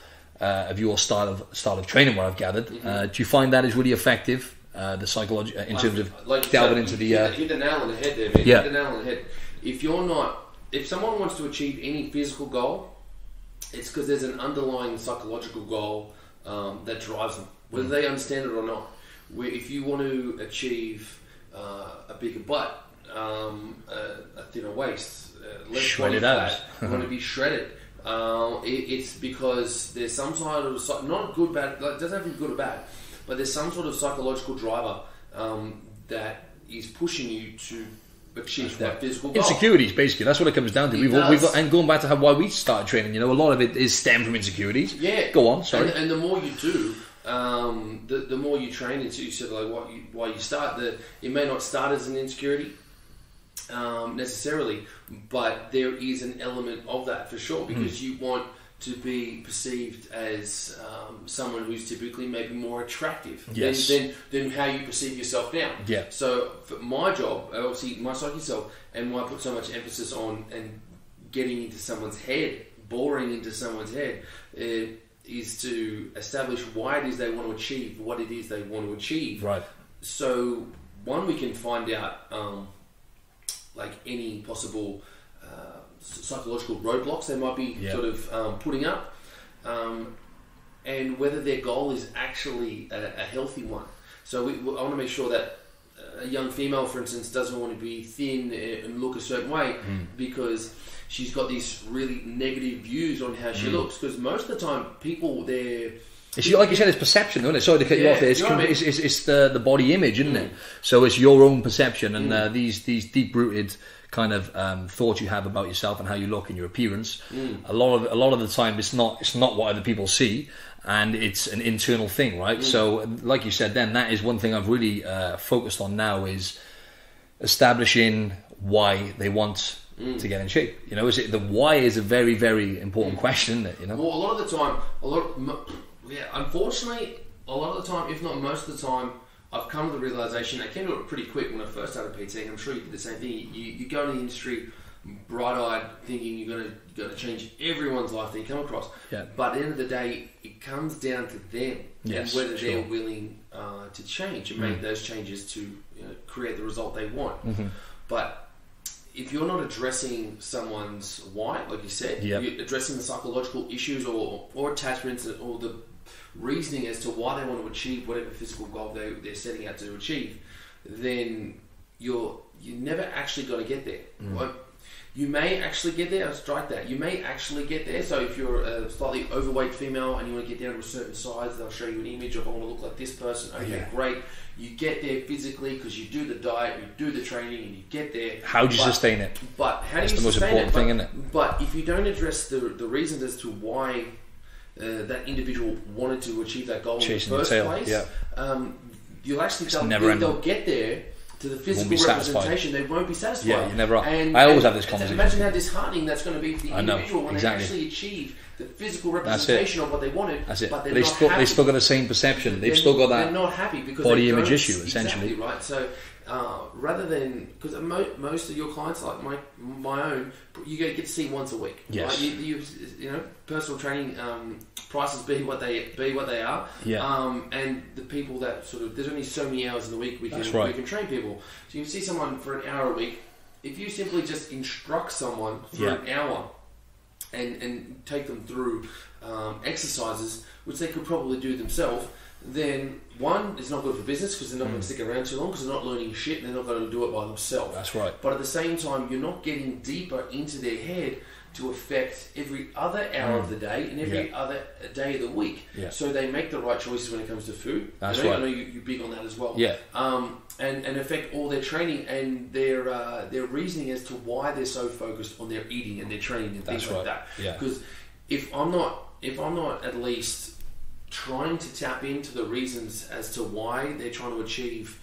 uh, of your style of style of training. What I've gathered, uh, do you find that is really effective? Uh, the psychology in terms of Like delving into the uh, hit, hit the nail on the head there, man. Yeah. Hit the nail on the head. If you're not, if someone wants to achieve any physical goal, it's because there's an underlying psychological goal um, that drives them, Mm. whether they understand it or not. Where if you want to achieve uh, a bigger butt, um, a, a thinner waist, uh, less Shredded abs. want to be shredded. Uh, it, it's because there's some sort of not good bad like, it doesn't have to be good or bad, but there's some sort of psychological driver um, that is pushing you to achieve that physical goal. insecurities. Basically, that's what it comes down to. It We've, all, we've got, and going back to how, why we started training, you know, a lot of it is stem from insecurities. Yeah. Go on. Sorry. And, and the more you do, um, the, the more you train into you said like what you, why you start. The it may not start as an insecurity um, necessarily, but there is an element of that for sure Hmm. because you want to be perceived as um, someone who's typically maybe more attractive Yes. than, than, than how you perceive yourself now. Yeah. So for my job, obviously my psyche self, and why I put so much emphasis on and getting into someone's head, boring into someone's head, uh, is to establish why it is they want to achieve what it is they want to achieve. Right. So one, we can find out um, like any possible uh, psychological roadblocks they might be Yeah. sort of um, putting up, um, and whether their goal is actually a, a healthy one. So we, I want to make sure that a young female, for instance, doesn't want to be thin and look a certain way Hmm. because she's got these really negative views on how she looks. Because most of the time, people they're It's, like you said, it's perception, isn't it? Sorry to cut you Yeah, off there. It's, you know I mean? it's, it's, it's the, the body image, isn't it? So it's your own perception and uh, these these deep rooted kind of um, thoughts you have about yourself and how you look and your appearance. A lot of a lot of the time, it's not it's not what other people see, and it's an internal thing, right? So, like you said, then that is one thing I've really uh, focused on now is establishing why they want to get in shape. You know, is it the why is a very very important question, isn't? You know. Well, a lot of the time, a lot, mo- yeah. Unfortunately, a lot of the time, if not most of the time, I've come to the realization. I came to it pretty quick when I first started PT. I'm sure you did the same thing. You, you go into the industry bright-eyed, thinking you're gonna you're gonna change everyone's life that you come across. Yeah. But at the end of the day, it comes down to them Yes, and whether they're willing uh, to change and make those changes to you know, create the result they want. But if you're not addressing someone's why, like you said, Yep. you're addressing the psychological issues or, or attachments or the reasoning as to why they want to achieve whatever physical goal they, they're setting out to achieve, then you're you're never actually going to get there. Mm. Right? You may actually get there. I'll strike that. You may actually get there. So if you're a slightly overweight female and you want to get down to a certain size, they'll show you an image of I want to look like this person. Oh, okay, Yeah. great. You get there physically because you do the diet, you do the training, and you get there. How do you But- sustain it? but how That's do you sustain it? That's the most important it? thing, but, isn't it? But if you don't address the the reasons as to why uh, that individual wanted to achieve that goal Chasing in the the first tail, place, yeah. um, you'll actually they'll, never they'll, they'll get there to the physical representation. They won't be satisfied. Yeah, you never are. And, I always have this conversation. Imagine how disheartening that's going to be for the know, individual when exactly. they actually achieve the physical representation of what they wanted. That's it. But they're they not still happy they still got the same perception. They've they're- still got They're that. not happy because body image issue, essentially. Exactly right. So uh, rather than because mo- most of your clients, like my my own, you get get to see once a week. Yes. Right? You, you, you know, personal training um, prices be what they be what they are. Yeah. Um, and the people that sort of there's only so many hours in the week we can right. we can train people. So you can see someone for an hour a week. If you simply just instruct someone for Yeah. an hour and, and take them through um, exercises, which they could probably do themselves, then one, it's not good for business because they're not going to stick around too long because they're not learning shit and they're not going to do it by themselves. Mm. That's right. But at the same time, you're not getting deeper into their head to affect every other hour of the day and every Mm. Yeah. other day of the week. Yeah. So they make the right choices when it comes to food. That's I know, right. I know you, you're big on that as well. Yeah. Um, and, and affect all their training and their uh, their reasoning as to why they're so focused on their eating and their training and things That's like right. that. Yeah. Because if I'm not if I'm not at least trying to tap into the reasons as to why they're trying to achieve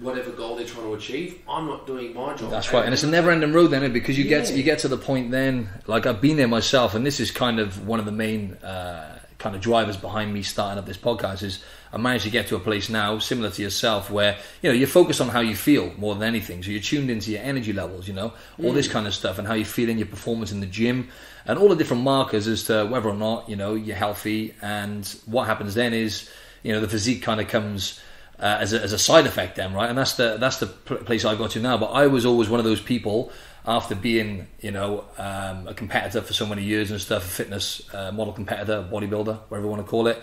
whatever goal they're trying to achieve, I'm not doing my job. That's right, and it's a never-ending road then, because you get Yeah. you get to the point then. Like I've been there myself, and this is kind of one of the main uh, kind of drivers behind me starting up this podcast is I managed to get to a place now similar to yourself where you know you're focused on how you feel more than anything. So you're tuned into your energy levels, you know, all this kind of stuff, and how you feel in your performance in the gym, and all the different markers as to whether or not you know you're healthy. And what happens then is you know the physique kind of comes. Uh, as, a, as a side effect, then right, and that's the that's the pl- place I got to now. But I was always one of those people after being, you know, um, a competitor for so many years and stuff, a fitness uh, model competitor, bodybuilder, whatever you want to call it.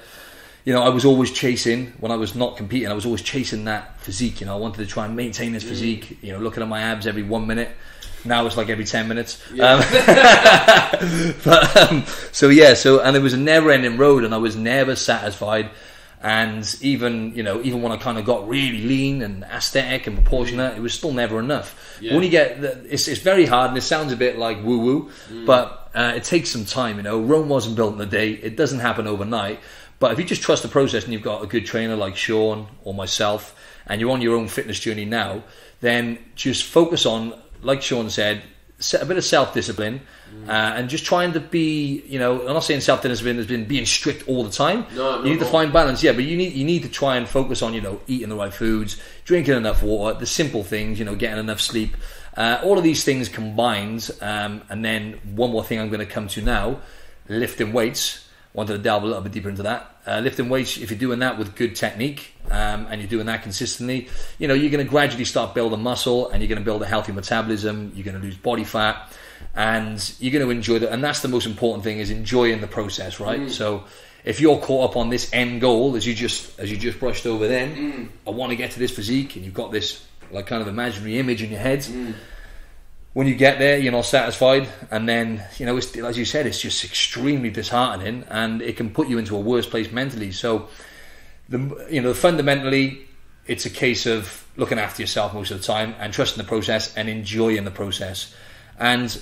You know, I was always chasing when I was not competing. I was always chasing that physique. You know, I wanted to try and maintain this physique. You know, looking at my abs every one minute. Now it's like every ten minutes. Um, but um, so yeah, so and it was a never-ending road, and I was never satisfied. And even you know, even when I kind of got really lean and aesthetic and proportionate, it was still never enough. Yeah. When you get, the, it's it's very hard, and it sounds a bit like woo woo, but uh, it takes some time. You know, Rome wasn't built in a day; it doesn't happen overnight. But if you just trust the process and you've got a good trainer like Sean or myself, and you're on your own fitness journey now, then just focus on, like Sean said, set a bit of self discipline. Uh, and just trying to be, you know, I'm not saying self discipline has been being strict all the time. No, you need to find balance, yeah. But you need you need to try and focus on, you know, eating the right foods, drinking enough water, the simple things, you know, getting enough sleep. Uh, all of these things combined, um, and then one more thing I'm going to come to now, lifting weights. Wanted to delve a little bit deeper into that. Uh, lifting weights, if you're doing that with good technique um, and you're doing that consistently, you know you're going to gradually start building muscle and you're going to build a healthy metabolism. You're going to lose body fat, and you're going to enjoy that. And that's the most important thing is enjoying the process, right? So if you're caught up on this end goal, as you just as you just brushed over, then I want to get to this physique, and you've got this like kind of imaginary image in your head when you get there, you're not satisfied, and then you know, it's, as you said, it's just extremely disheartening, and it can put you into a worse place mentally. So, the you know, fundamentally, it's a case of looking after yourself most of the time and trusting the process and enjoying the process. And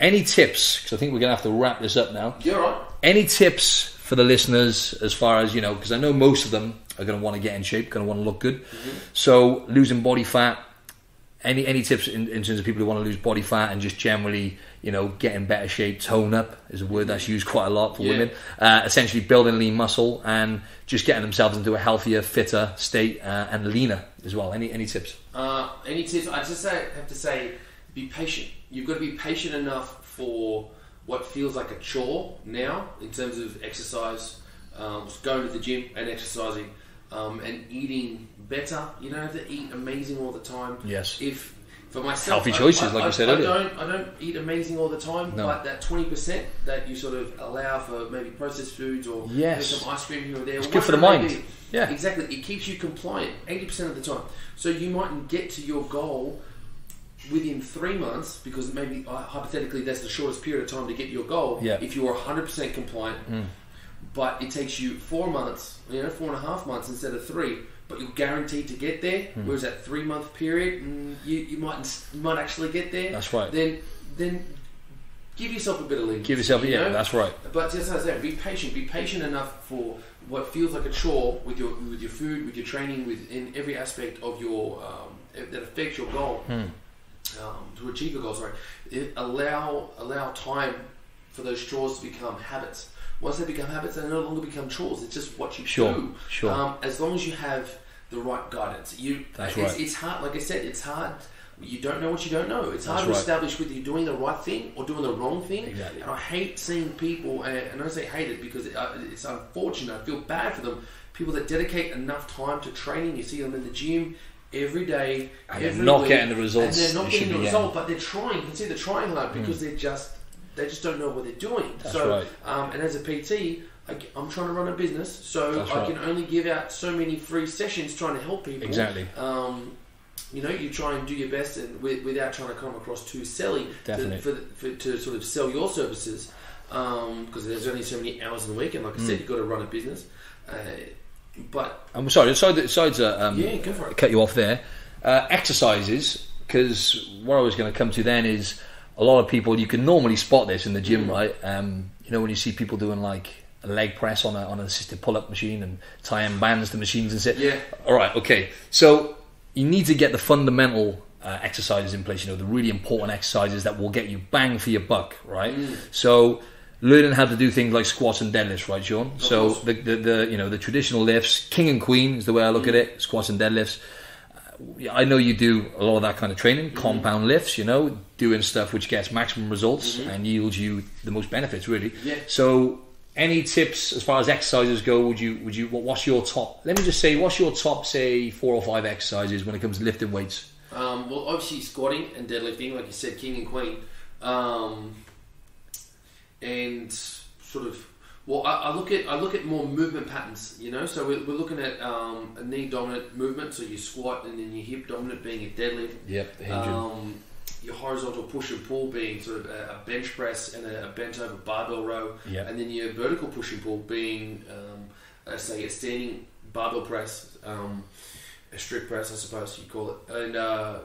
any tips? Because I think we're gonna have to wrap this up now. You're right. Any tips for the listeners as far as you know? Because I know most of them are going to want to get in shape, going to want to look good. Mm-hmm. So losing body fat. Any any tips in, in terms of people who want to lose body fat and just generally, you know, get in better shape, tone up is a word that's used quite a lot for Yeah. women. Uh, essentially, building lean muscle and just getting themselves into a healthier, fitter state uh, and leaner as well. Any any tips? Uh, any tips? I just say, have to say, be patient. You've got to be patient enough for what feels like a chore now in terms of exercise, um, going to the gym and exercising, um, and eating better. You don't have to eat amazing all the time. Yes. If for myself, Healthy choices, I, like I, you said I earlier. don't. I don't eat amazing all the time, No. but that twenty percent that you sort of allow for maybe processed foods or Yes. some ice cream here or there, It's good for the mind. be. Yeah. Exactly. It keeps you compliant 80% of the time. So you mightn't get to your goal within three months because maybe uh, hypothetically that's the shortest period of time to get your goal Yeah. if you're 100% compliant. But it takes you four months, you know, four and a half months instead of three. But you're guaranteed to get there. Whereas that three month period, mm, you, you might you might actually get there. That's right. Then then give yourself a bit of leniency. Give yourself, you yeah, know? that's right. But just as I said, be patient. Be patient enough for what feels like a chore with your with your food, with your training, with in every aspect of your um, that affects your goal Hmm. um, to achieve your goal. Sorry, it, allow allow time for those chores to become habits. Once they become habits, they no longer become chores. It's just what you Sure, do. sure. Um, as long as you have the right guidance, you. That's it's, right. it's hard. Like I said, it's hard. You don't know what you don't know. It's hard That's to right. establish whether you're doing the right thing or doing the wrong thing. Exactly. And I hate seeing people, and and I don't say hate it because uh, it's unfortunate. I feel bad for them. People that dedicate enough time to training, you see them in the gym every day, And they're not week, getting the results and they're not getting the result, but they're trying. You can see they're trying hard because they're just they just don't know what they're doing. That's so, right. um, and as a PT, I, am trying to run a business, so That's I right. can only give out so many free sessions trying to help people. Exactly. Um, you know, you try and do your best, and wi- without trying to come across too selly to, for, for, to sort of sell your services, because there's only so many hours in the week, and like I Hmm. said, you've got to run a business. Uh, but I'm sorry. Sorry, sorry to um, yeah, go for it. cut you off there. Uh, exercises, because what I was going to come to then is a lot of people. You can normally spot this in the gym, right? Um, you know when you see people doing like a leg press on a, on an assisted pull-up machine and tying bands to machines and sit. Yeah. All right. Okay. So you need to get the fundamental uh, exercises in place. You know the really important exercises that will get you bang for your buck, right? So learning how to do things like squats and deadlifts, right, Sean? so the, the the you know the traditional lifts, king and queen is the way I look at it. Squats and deadlifts. I know you do a lot of that kind of training, compound lifts. You know, doing stuff which gets maximum results and yields you the most benefits, really. Yeah. So, any tips as far as exercises go? Would you would you what's your top? Let me just say, what's your top say four or five exercises when it comes to lifting weights? Um, well, obviously squatting and deadlifting, like you said, king and queen, um, and sort of. Well, I, I look at I look at more movement patterns, you know. So we're, we're looking at um, a knee dominant movement, so you squat, and then your hip dominant being a deadlift. Yep. Um, your horizontal push and pull being sort of a, a bench press and a, a bent over barbell row, Yeah. and then your vertical push and pull being, um, uh, say, a standing barbell press, um, a strict press, I suppose you call it, and uh,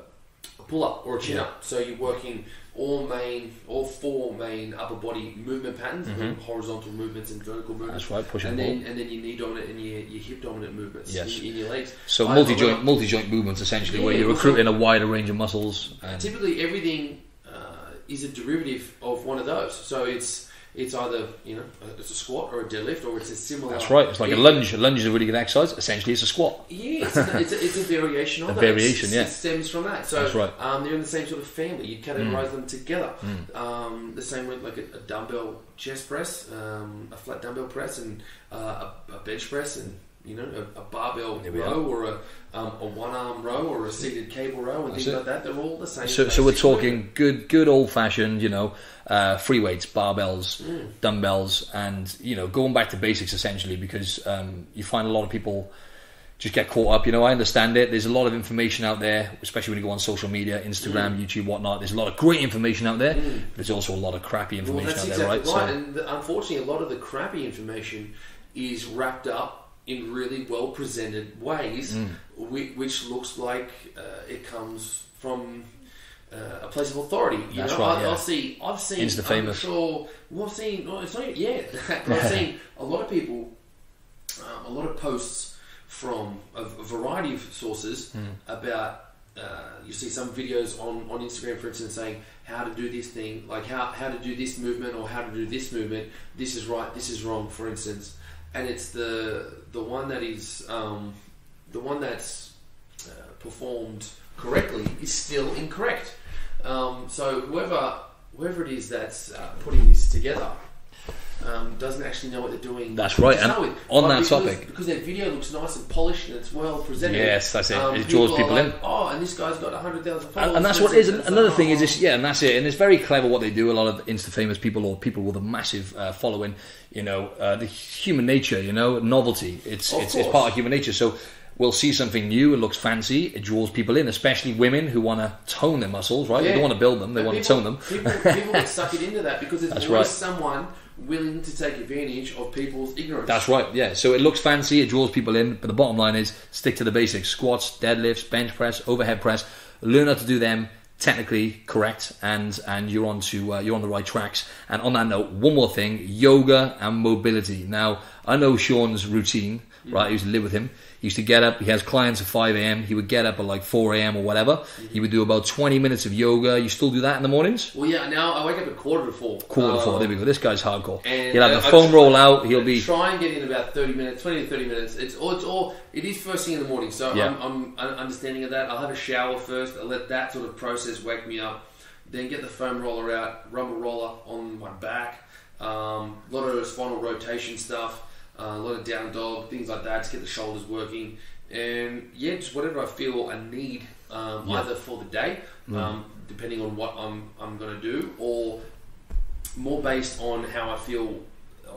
pull up or a chin Yeah. up. So you're working all main, all four main upper body movement patterns, Mhm. horizontal movements and vertical movements. That's right. Push And and pull. then, and then your knee dominant and your, your hip dominant movements Yes. in, in your legs. So multi joint multi joint movements essentially, where you're recruiting a wider range of muscles. And typically everything uh, is a derivative of one of those. So it's it's either you know it's a squat or a deadlift or it's a similar. that's right. It's like a lunge. A lunge is a really good exercise. Essentially, it's a squat. Yeah, it's a, it's a, it's a variation of A that. variation, It's- yeah. It stems from that. So That's right. Mm. um, they're in the same sort of family. You categorize them together. Um, the same with like a, a dumbbell chest press, um, a flat dumbbell press, and uh, a, a bench press, and you know a, a barbell There row or a, um, a one arm row or a seated cable row and That's things it. like that. They're all the same. So, so we're talking good, good old fashioned, you know, uh, free weights, barbells, Mm. dumbbells, and you know, going back to basics essentially because um, you find a lot of people just get caught up. You know, I understand it. There's a lot of information out there, especially when you go on social media, Instagram, YouTube, whatnot. There's a lot of great information out there. Mm. There's also a lot of crappy Well, information that's out there, exactly right? right. And the, unfortunately, a lot of the crappy information is wrapped up in really well presented ways, Mm. whi- which looks like uh, it comes from. Uh, a place of authority. You That's know, right, I, yeah. I'll see. I've seen. Insta I'm famous. Sure. Well, I've seen. No, it's not. Yeah, I've seen a lot of people. Um, a lot of posts from a, a variety of sources Hmm. about uh, you see some videos on, on Instagram, for instance, saying how to do this thing, like how, how to do this movement or how to do this movement. This is right, this is wrong, for instance. And it's the the one that is um, the one that's uh, performed correctly is still incorrect. Um, so whoever whoever it is that's uh, putting this together um, doesn't actually know what they're doing. That's right, and on But that because, topic- because their video looks nice and polished and it's well presented. Yes, that's it. um, It draws are people like, in. Oh, and this guy's got hundred thousand followers. and, and that's and what it is. Another like, thing is oh, this, yeah, and that's it. And it's very clever what they do. A lot of Insta famous people or people with a massive uh, following, you know, uh, the human nature, you know, novelty. It's Of it's, it's part of human nature. So we'll see something new. It looks fancy. It draws people in, especially women who want to tone their muscles. Right? They don't want to build them. They want people, to tone them. people, people get sucked into that because there's That's always right. someone willing to take advantage of people's ignorance. That's right, yeah. So it looks fancy, it draws people in, but the bottom line is stick to the basics squats, deadlifts, bench press, overhead press. Learn how to do them technically correct, and and you're on to uh, you're on the right tracks. And on that note, one more thing: yoga and mobility. Now I know Sean's routine, right? I used to live with him. He used to get up. He has clients at 5 a.m. He would get up at like 4 a.m. or whatever. He would do about 20 minutes of yoga. You still do that in the mornings? Well, yeah. Now I wake up at quarter to four. Quarter to four. Um, There we go. This guy's hardcore. and, He'll have the I foam try- roll out. He'll be try and get in about thirty minutes, twenty to thirty minutes. It's all, it's all. It is first thing in the morning, so Yeah. I'm, I'm understanding of that. I'll have a shower first. I'll let that sort of process wake me up. Then get the foam roller out, rubber roller on my back. Um, a lot of spinal rotation stuff, uh, a lot of down dog, things like that to get the shoulders working. And yeah, just whatever I feel I need, um, Yeah. either for the day, um, depending on what I'm I'm going to do, or more based on how I feel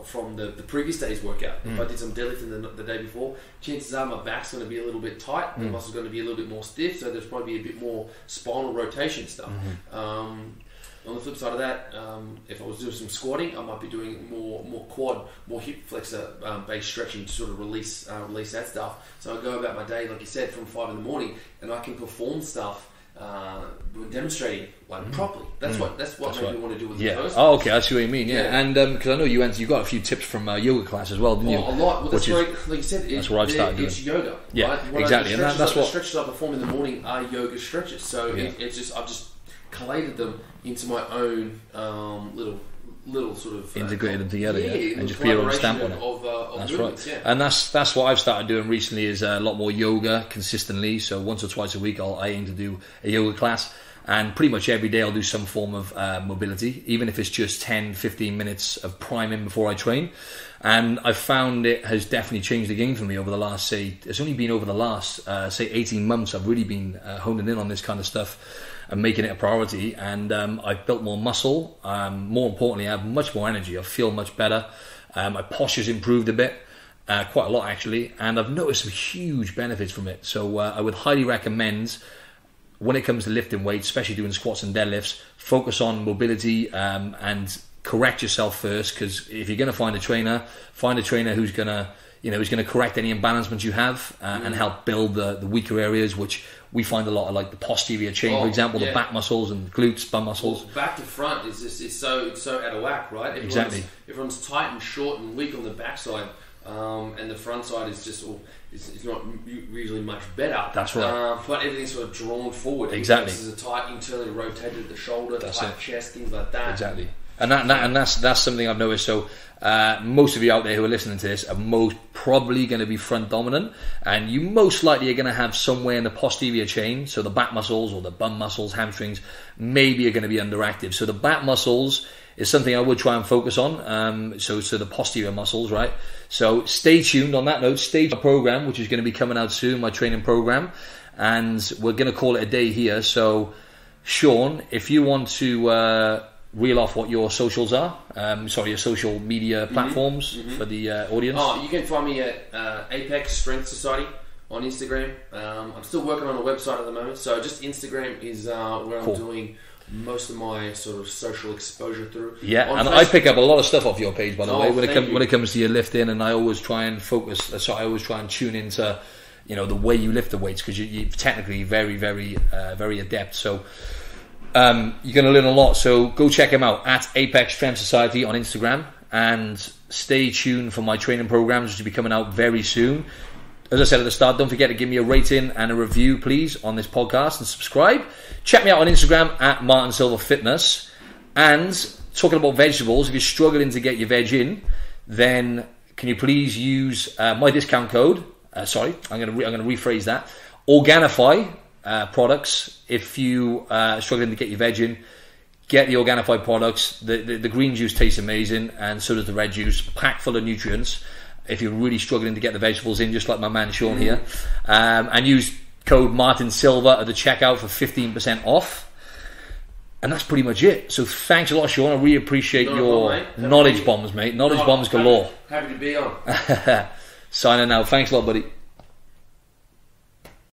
from the, the previous day's workout. If I did some deadlifting the, the day before, chances are my back's going to be a little bit tight, the muscle's going to be a little bit more stiff, so there's probably a bit more spinal rotation stuff. Um, on the flip side of that, um, if I was doing some squatting, I might be doing more more quad, more hip flexor um, based stretching to sort of release uh, release that stuff. So I go about my day, like you said, from five in the morning, and I can perform stuff. Uh, demonstrating like properly. That's what that's what That's made right. me want to do with Yeah. the first. Oh, okay. I see what you mean. Yeah. Yeah. And because I know you went, you got a few tips from uh, yoga class as well, didn't you? Oh, a lot. Well, that's Which is- Like you said, it, that's where I've started It's yoga. Yeah, right? Exactly, and that- that's I, what- the stretches I perform in the morning are yoga stretches. So Yeah. it, it's just I've just collated them into my own um, little little sort of uh, Integrated them together, yeah, and just put your own stamp on it. Of, uh, of That's movements, right, Yeah. and that's that's what I've started doing recently is a lot more yoga consistently. So once or twice a week, I'll I aim to do a yoga class, and pretty much every day I'll do some form of uh, mobility, even if it's just 10, 15 minutes of priming before I train. And I've found it has definitely changed the game for me over the last say it's only been over the last uh, say eighteen months. I've really been uh, honing in on this kind of stuff and making it a priority. And um, I've built more muscle. Um, more importantly, I have much more energy. I feel much better. Um, my posture's improved a bit, uh, quite a lot actually, and I've noticed some huge benefits from it. So uh, I would highly recommend when it comes to lifting weights, especially doing squats and deadlifts, focus on mobility um, and correct yourself first. Because if you're going to find a trainer, find a trainer who's going to you know who's going to correct any imbalancements you have uh, and help build the, the weaker areas, which we find a lot of like the posterior chain, Oh, for example, the back muscles and glutes, bum muscles. back to front is just is so it's so out of whack, right? Everyone's, Exactly. Everyone's tight and short and weak on the backside, um, and the front side is just all. It's, it's not usually much better. That's right. Uh, but everything's sort of drawn forward. Exactly. This is a tight, internally rotated at the shoulder, That's tight it. chest, things like that. Exactly. And that, and that and that's that's something I've noticed. So uh, most of you out there who are listening to this are most probably going to be front dominant, and you most likely are going to have somewhere in the posterior chain, so the back muscles or the bum muscles, hamstrings, maybe are going to be underactive. So the back muscles is something I would try and focus on. Um, so so the posterior muscles, right? So stay tuned on that note. Tuned program, which is going to be coming out soon, my training program, and we're going to call it a day here. So. Sean, if you want to uh, reel off what your socials are, um, sorry, your social media platforms for the uh, audience. Oh, you can find me at uh, Apex Strength Society on Instagram. Um, I'm still working on a website at the moment, so just Instagram is uh, where Cool. I'm doing most of my sort of social exposure through. Yeah, On and I pick up a lot of stuff off your page, by the Oh, way, when it comes when it comes to your lifting, and I always try and focus. uh, So I always try and tune into, you know, the way you lift the weights because you, you're technically very, very, uh, very adept. So um, you're going to learn a lot. So go check him out at Apex Strength Society on Instagram, and stay tuned for my training programs, which will be coming out very soon. As I said at the start, don't forget to give me a rating and a review, please, on this podcast and subscribe. Check me out on Instagram at Martin Silva Fitness. And talking about vegetables, if you're struggling to get your veg in, then can you please use uh, my discount code? Uh, sorry, I'm going to re- I'm going to rephrase that. Organifi uh, products. If you uh, are struggling to get your veg in, get the Organifi products. The, the the green juice tastes amazing, and so does the red juice, packed full of nutrients. If you're really struggling to get the vegetables in, just like my man Sean here, um, and use code Martin Silva at the checkout for 15% off. And that's pretty much it. So thanks a lot, Sean. I really appreciate No your knowledge bombs, mate. Knowledge Oh, bombs galore. Happy to be on. Signing out. Thanks a lot, buddy.